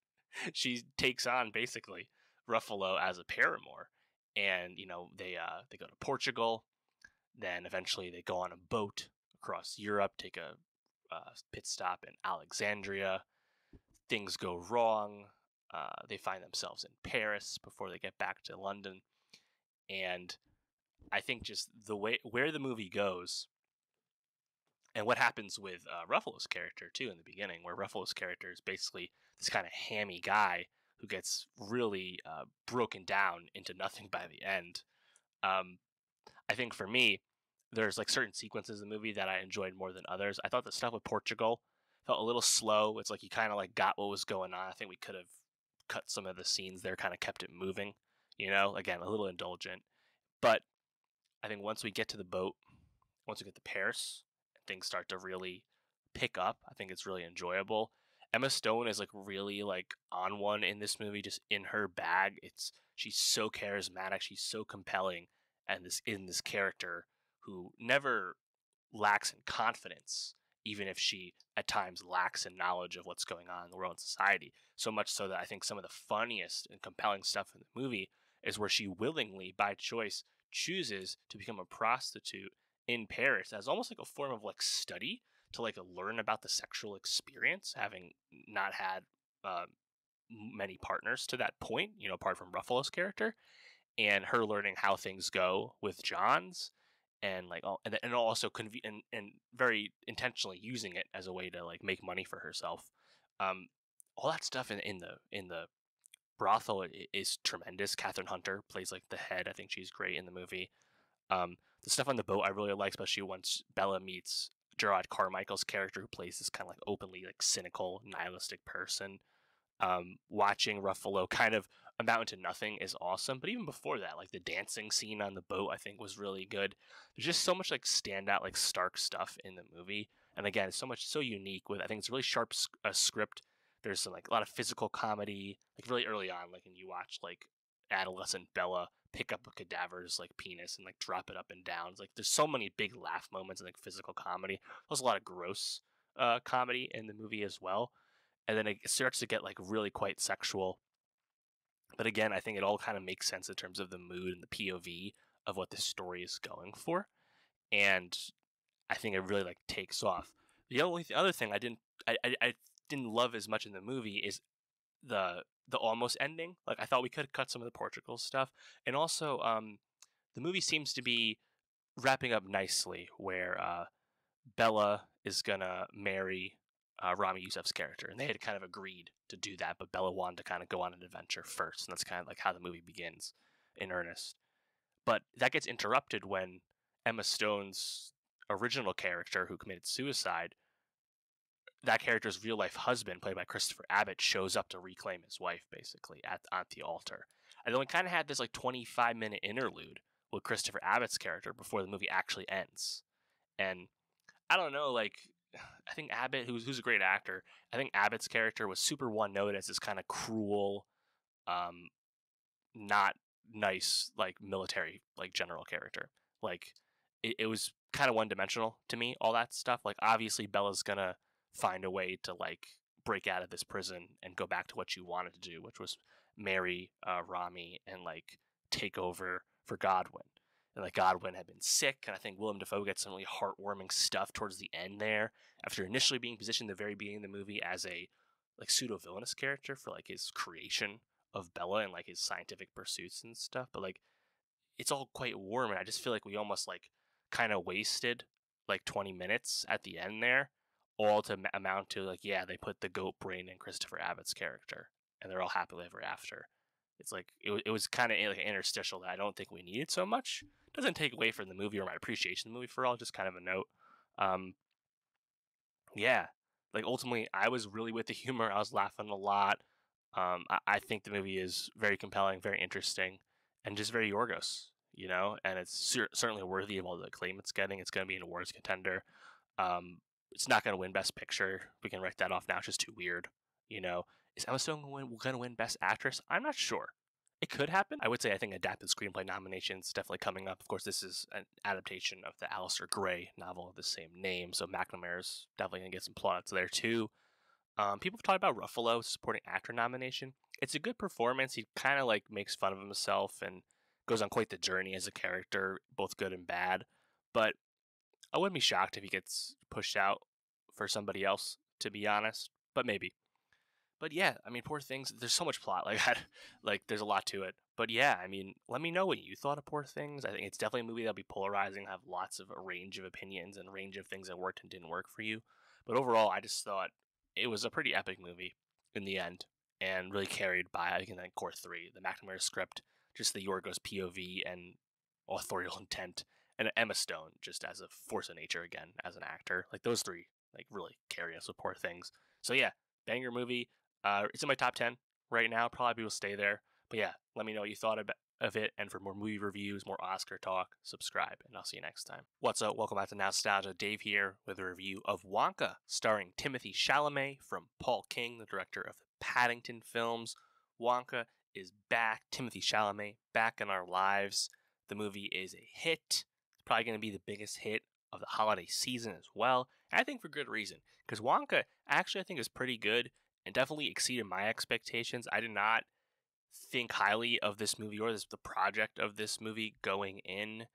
Speaker 1: <laughs> she takes on basically Ruffalo as a paramour, and you know they uh, they go to Portugal, then eventually they go on a boat across Europe, take a uh, pit stop in Alexandria. Things go wrong. Uh, they find themselves in Paris before they get back to London, and I think just the way where the movie goes, and what happens with uh, Ruffalo's character too in the beginning, where Ruffalo's character is basically this kind of hammy guy who gets really uh, broken down into nothing by the end. Um, I think for me, there's like certain sequences in the movie that I enjoyed more than others. I thought the stuff with Portugal felt a little slow. It's like you kind of like got what was going on. I think we could have cut some of the scenes there, kind of kept it moving. You know, again, a little indulgent. But I think once we get to the boat, once we get to Paris, things start to really pick up. I think it's really enjoyable. Emma Stone is like really like on one in this movie, just in her bag. It's she's so charismatic, she's so compelling, and this in this character who never lacks in confidence, even if she at times lacks in knowledge of what's going on in the world and society. So much so that I think some of the funniest and compelling stuff in the movie is where she willingly, by choice, chooses to become a prostitute in Paris as almost like a form of like study to like learn about the sexual experience, having not had uh, many partners to that point, you know, apart from Ruffalo's character, and her learning how things go with John's and like all and, and also and, and very intentionally using it as a way to like make money for herself um all that stuff in, in the in the brothel is tremendous. Kathryn Hunter plays like the head. I think she's great in the movie. Um the stuff on the boat i really like especially once bella meets Jerrod Carmichael's character who plays this kind of like openly like cynical nihilistic person. Um watching ruffalo kind of amount to nothing is awesome. But even before that, like the dancing scene on the boat, I think was really good. There's just so much like standout, like stark stuff in the movie. And again, it's so much so unique with. I think it's really sharp uh, script. There's some like a lot of physical comedy, like really early on, like when you watch like adolescent Bella pick up a cadaver's like penis and like drop it up and down. It's like there's so many big laugh moments and like physical comedy. There's a lot of gross uh, comedy in the movie as well, and then it starts to get like really quite sexual. But again, I think it all kind of makes sense in terms of the mood and the POV of what the story is going for, and I think it really like takes off. The only th- other thing I didn't I, I, I didn't love as much in the movie is the the almost ending. Like I thought we could cut some of the Portugal stuff, and also um, the movie seems to be wrapping up nicely, where uh, Bella is gonna marry uh, Ramy Youssef's character, and they had kind of agreed to do that, but Bella wanted to kind of go on an adventure first, and that's kind of like how the movie begins in earnest. But that gets interrupted when Emma Stone's original character, who committed suicide, that character's real life husband, played by Christopher Abbott, shows up to reclaim his wife, basically at at the altar. And then we kind of had this like 25 minute interlude with Christopher Abbott's character before the movie actually ends. And I don't know, like I think Abbott, who's who's a great actor, I think Abbott's character was super one note as this kind of cruel, um, not nice like military like general character. Like it, it was kind of one dimensional to me. All that stuff. Like obviously Bella's gonna find a way to like break out of this prison and go back to what you wanted to do, which was marry uh, Ramy and like take over for Godwin. And like Godwin had been sick, and I think Willem Dafoe gets some really heartwarming stuff towards the end there. After initially being positioned at the very beginning of the movie as a like pseudo villainous character for like his creation of Bella and like his scientific pursuits and stuff, but like it's all quite warm, and I just feel like we almost like kind of wasted like 20 minutes at the end there all to amount to like yeah they put the goat brain in christopher abbott's character and they're all happily ever after it's like it, it was kind of like an interstitial that i don't think we needed so much doesn't take away from the movie or my appreciation of the movie for all just kind of a note um yeah like ultimately i was really with the humor i was laughing a lot um i, I think the movie is very compelling very interesting and just very yorgos you know and it's cer- certainly worthy of all the acclaim it's getting it's going to be an awards contender um it's not going to win Best Picture. We can write that off now. It's just too weird. You know, is Emma Stone going to win Best Actress? I'm not sure. It could happen. I would say I think adapted screenplay nominations definitely coming up. Of course, this is an adaptation of the Alasdair Gray novel of the same name, so McNamara's definitely gonna get some plaudits there too. Um, people have talked about Ruffalo supporting actor nomination. It's a good performance. He kind of like makes fun of himself and goes on quite the journey as a character, both good and bad. But I wouldn't be shocked if he gets pushed out for somebody else, to be honest. But maybe. But yeah, I mean, poor things. There's so much plot, like <laughs> that. like there's a lot to it. But yeah, I mean, let me know what you thought of Poor Things. I think it's definitely a movie that'll be polarizing, have lots of a range of opinions and range of things that worked and didn't work for you. But overall, I just thought it was a pretty epic movie in the end, and really carried by I think Core Three, the McNamara script, just the Yorgos POV and authorial <laughs> intent, and Emma Stone just as a force of nature again as an actor. Like those three, like really carry us with poor things. So yeah, banger movie. Uh, it's in my top ten right now. Probably will stay there. But yeah, let me know what you thought of it. And for more movie reviews, more Oscar talk, subscribe, and I'll see you next time. What's up? Welcome back to Nowstalgia. Dave here with a review of Wonka, starring Timothée Chalamet from Paul King, the director of Paddington films. Wonka is back. Timothée Chalamet back in our lives. The movie is a hit It's probably going to be the biggest hit of the holiday season as well. And I think for good reason, because Wonka actually I think is pretty good and definitely exceeded my expectations. I did not think highly of this movie or this, the project of this movie going in.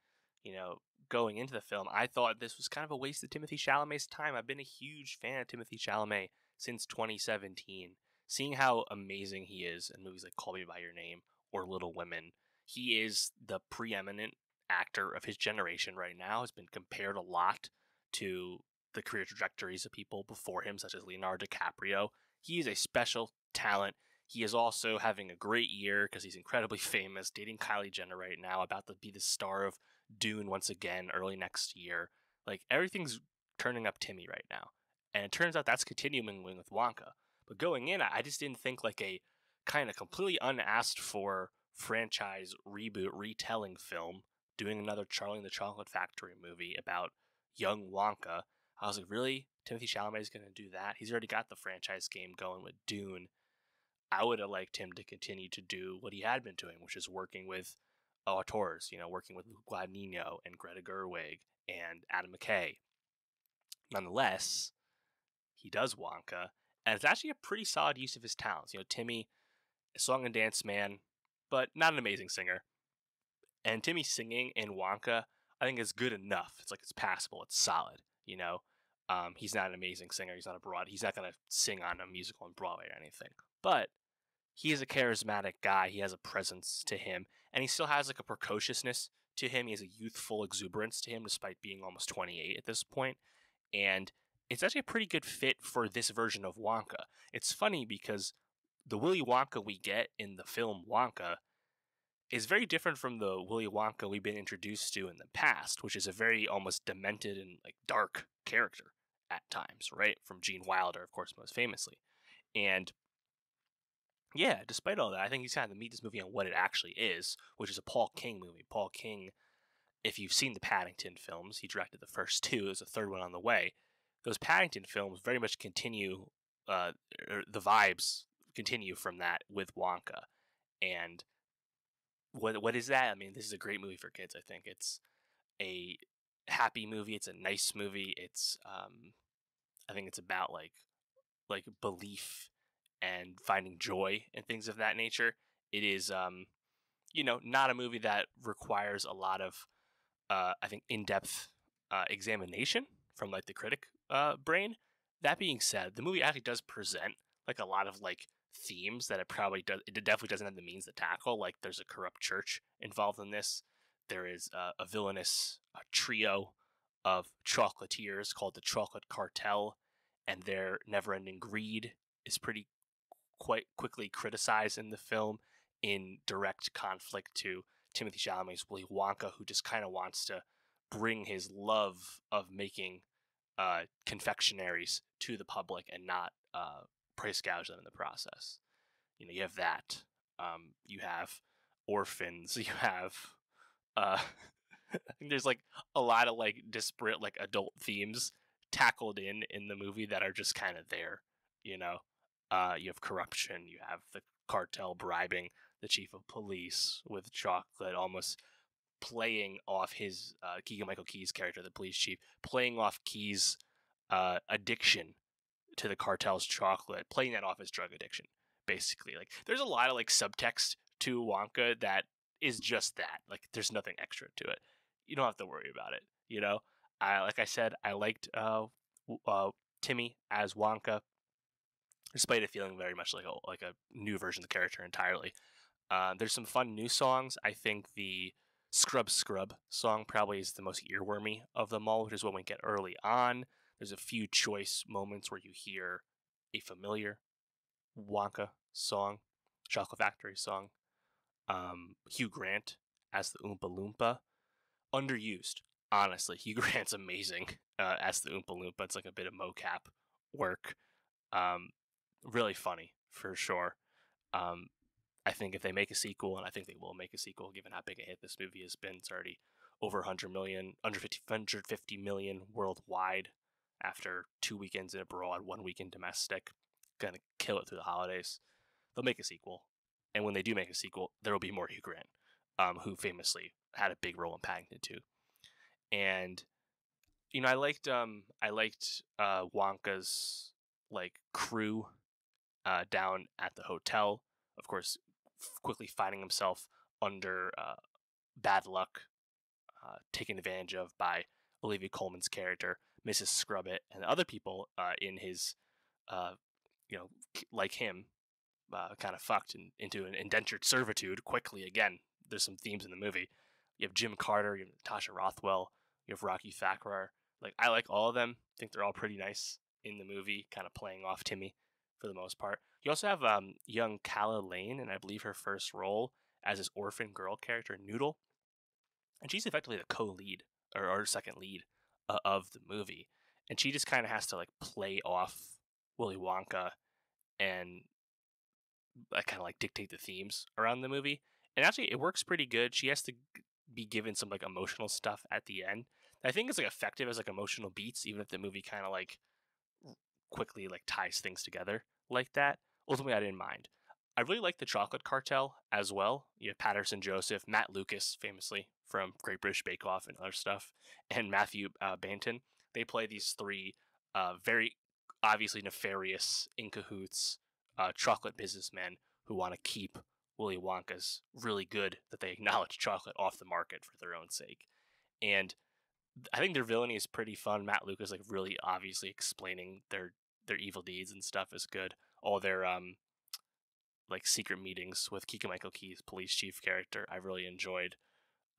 Speaker 1: You know, going into the film, I thought this was kind of a waste of Timothée Chalamet's time. I've been a huge fan of Timothée Chalamet since 2017. Seeing how amazing he is in movies like Call Me by Your Name or Little Women, he is the preeminent actor of his generation right now has been compared a lot to the career trajectories of people before him, such as Leonardo DiCaprio. He is a special talent. He is also having a great year because he's incredibly <laughs> famous, dating Kylie Jenner right now, about to be the star of Dune once again early next year. Like everything's turning up Timmy right now. And it turns out that's continuing with Wonka. But going in, I just didn't think like a kind of completely unasked for franchise reboot retelling film doing another Charlie and the Chocolate Factory movie about young Wonka. I was like, really? Timothée Chalamet is going to do that? He's already got the franchise game going with Dune. I would have liked him to continue to do what he had been doing, which is working with auteurs, you know, working with Guadagnino and Greta Gerwig and Adam McKay. Nonetheless, he does Wonka, and it's actually a pretty solid use of his talents. You know, Timmy, a song and dance man, but not an amazing singer. And Timmy singing in Wonka, I think is good enough. It's like it's passable, it's solid. You know, um, he's not an amazing singer. He's not a broad. He's not gonna sing on a musical on Broadway or anything. But he is a charismatic guy. He has a presence to him, and he still has like a precociousness to him. He has a youthful exuberance to him, despite being almost 28 at this point. And it's actually a pretty good fit for this version of Wonka. It's funny because the Willy Wonka we get in the film Wonka is very different from the Willy Wonka we've been introduced to in the past, which is a very almost demented and like dark character at times, right? From Gene Wilder, of course, most famously. And yeah, despite all that, I think he's kind of meet this movie on what it actually is, which is a Paul King movie. Paul King, if you've seen the Paddington films, he directed the first two. There's a third one on the way. Those Paddington films very much continue uh, er, the vibes continue from that with Wonka, and what what is that? I mean, this is a great movie for kids. I think it's a happy movie. It's a nice movie. It's um, I think it's about like like belief and finding joy and things of that nature. It is, um, you know, not a movie that requires a lot of, uh, I think, in depth uh, examination from like the critic uh, brain. That being said, the movie actually does present like a lot of like themes that it probably does. It definitely doesn't have the means to tackle. Like there's a corrupt church involved in this. There is uh, a villainous a trio of chocolatiers called the Chocolate Cartel, and their never-ending greed is pretty quite quickly criticized in the film in direct conflict to Timothée Chalamet's Willy Wonka, who just kind of wants to bring his love of making uh, confectionaries to the public and not uh, price gouge them in the process. You know, you have that. Um, you have orphans. <laughs> You have. Uh, <laughs> there's like a lot of like disparate like adult themes tackled in in the movie that are just kind of there. You know, uh, you have corruption. You have the cartel bribing the chief of police with chocolate, almost playing off his uh, Keegan Michael Key's character, the police chief, playing off Key's uh, addiction to the cartel's chocolate, playing that off as drug addiction. Basically, like there's a lot of like subtext to Wonka that is just that. Like there's nothing extra to it. You don't have to worry about it. You know, I like I said, I liked uh, uh, Timmy as Wonka despite it feeling very much like a like a new version of the character entirely. Uh, there's some fun new songs. I think the Scrub Scrub song probably is the most earwormy of them all, which is what we get early on. There's a few choice moments where you hear a familiar Wonka song, Chocolate Factory song, um, Hugh Grant as the Oompa Loompa, underused. Honestly, Hugh Grant's <laughs> amazing uh, as the Oompa Loompa. It's like a bit of mocap work. Um, really funny for sure. Um, I think if they make a sequel, and I think they will make a sequel, given how big a hit this movie has been, it's already over 100 million, under 50, 150 million worldwide after two weekends in abroad, one weekend domestic. Gonna kill it through the holidays. They'll make a sequel, and when they do make a sequel, there will be more Hugh Grant, um, who famously had a big role in Paddington too. And you know, I liked um, I liked uh, Wonka's like crew uh, down at the hotel. Of course, f- quickly finding himself under uh, bad luck, uh, taken advantage of by Olivia Colman's character, Mrs. Scrubbit, and other people uh, in his, uh, you know, like him, uh, kind of fucked in, into an indentured servitude quickly. Again, there's some themes in the movie. You have Jim Carter, you have Natasha Rothwell, you have Rakhee Thakrar. Like I like all of them. I think they're all pretty nice in the movie, kind of playing off Timmy for the most part. You also have um, young Calah Lane, and I believe her first role as this orphan girl character, Noodle. And she's effectively the co lead, or, or second lead uh, of the movie. And she just kind of has to like play off Willy Wonka and uh, kind of like dictate the themes around the movie. And actually, it works pretty good. She has to be given some like emotional stuff at the end. I think it's like effective as like emotional beats, even if the movie kind of like quickly like ties things together like that. Ultimately, I didn't mind. I really like the Chocolate Cartel as well. You have Paterson Joseph, Matt Lucas, famously from Great British Bake Off and other stuff, and Matthew uh, Baynton. They play these three uh, very obviously nefarious, in cahoots, uh, chocolate businessmen who want to keep Willy Wonka's really good that they <laughs> acknowledge chocolate off the market for their own sake. And I think their villainy is pretty fun. Matt Lucas like really obviously explaining their their evil deeds and stuff is good. All their um like secret meetings with Keegan Michael Key's police chief character, I really enjoyed.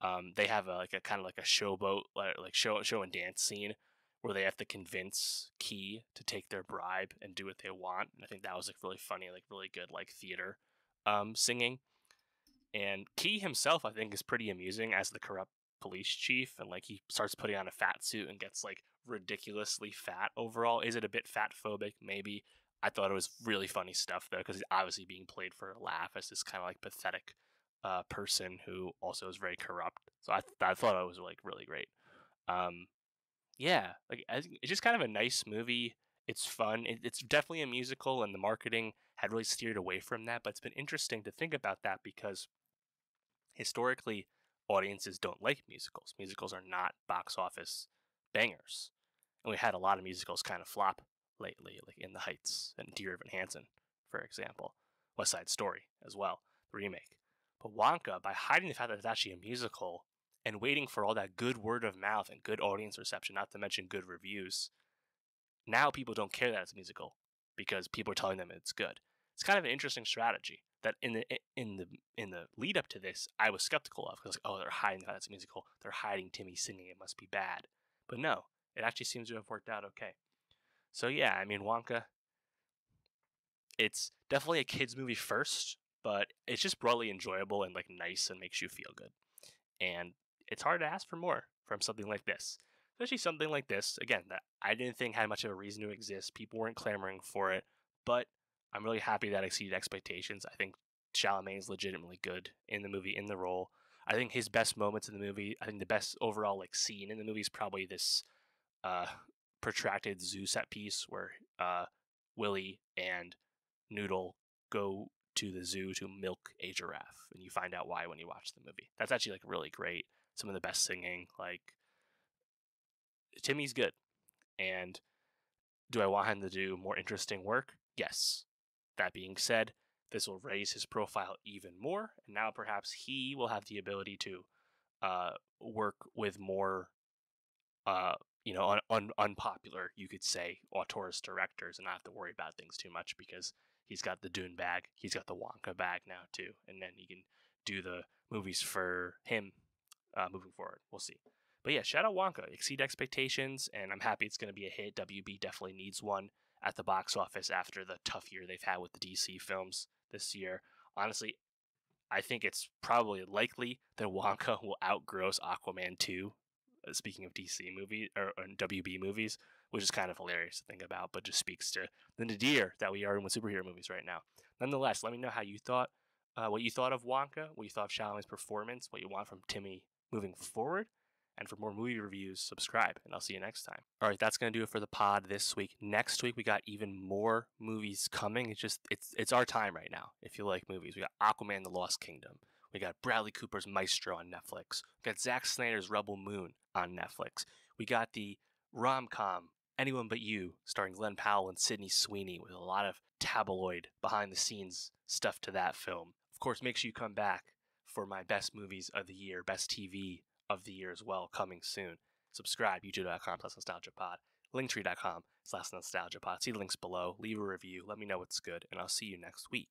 Speaker 1: Um, they have a, like a kind of like a showboat like show show and dance scene where they have to convince Key to take their bribe and do what they want. And I think that was like really funny, like really good like theater um, singing. And Key himself, I think, is pretty amusing as the corrupt police chief. And like he starts putting on a fat suit and gets like ridiculously fat overall. Is it a bit fat phobic? Maybe. I thought it was really funny stuff though, because he's obviously being played for a laugh as this kind of like pathetic uh, person who also is very corrupt. So I, th- I thought it was like really great. Um, yeah, like it's just kind of a nice movie. It's fun. It, it's definitely a musical, and the marketing had really steered away from that. But it's been interesting to think about that because historically, audiences don't like musicals. Musicals are not box office bangers, and we had a lot of musicals kind of flop lately, like In the Heights and Dear Evan Hansen, for example. West Side Story as well, the remake. But Wonka, by hiding the fact that it's actually a musical, and waiting for all that good word of mouth and good audience reception, not to mention good reviews. Now people don't care that it's a musical because people are telling them it's good. It's kind of an interesting strategy that in the in the in the lead up to this, I was skeptical of because like, oh, they're hiding that it's a musical. They're hiding Timmy singing. It must be bad. But no, it actually seems to have worked out okay. So yeah, I mean Wonka. It's definitely a kids movie first, but it's just broadly enjoyable and like nice and makes you feel good. And it's hard to ask for more from something like this. Especially something like this, again, that I didn't think had much of a reason to exist. People weren't clamoring for it, but I'm really happy that exceeded expectations. I think Chalamet is legitimately good in the movie, in the role. I think his best moments in the movie, I think the best overall like scene in the movie is probably this uh, protracted zoo set piece where uh, Willy and Noodle go to the zoo to milk a giraffe, and you find out why when you watch the movie. That's actually like really great some of the best singing. Like Timmy's good. And do I want him to do more interesting work? Yes. That being said, this will raise his profile even more, and now perhaps he will have the ability to uh, work with more, uh, you know, un- un- unpopular, you could say, auteurist directors, and not have to worry about things too much because he's got the Dune bag, he's got the Wonka bag now too, and then he can do the movies for him uh, moving forward. We'll see. But yeah, Shadow Wonka exceed expectations, and I'm happy it's going to be a hit. WB definitely needs one at the box office after the tough year they've had with the DC films this year. Honestly, I think it's probably likely that Wonka <laughs> will outgross Aquaman 2. Uh, speaking of DC movies or, or, WB movies, which is kind of hilarious to think about, but just speaks to the nadir that we are in with superhero movies right now. Nonetheless, let me know how you thought, uh, what you thought of Wonka, what you thought of Chalamet's performance, what you want from Timmy moving forward. And for more movie reviews, subscribe, and I'll see you next time. All right, that's gonna do it for the pod this week. Next week we got even more movies coming. It's just it's it's our time right now. If you like movies, we got Aquaman: The Lost Kingdom. We got Bradley Cooper's Maestro on Netflix. We got Zack Snyder's Rebel Moon on Netflix. We got the rom com Anyone But You, starring Glen Powell and Sydney Sweeney, with a lot of tabloid behind the scenes stuff to that film. Of course, make sure you come back for my best movies of the year, best TV of the year as well, coming soon. Subscribe, youtube.com slash nowstalgiapod, linktree.com slash nowstalgiapod. See the links below. Leave a review. Let me know what's good, and I'll see you next week.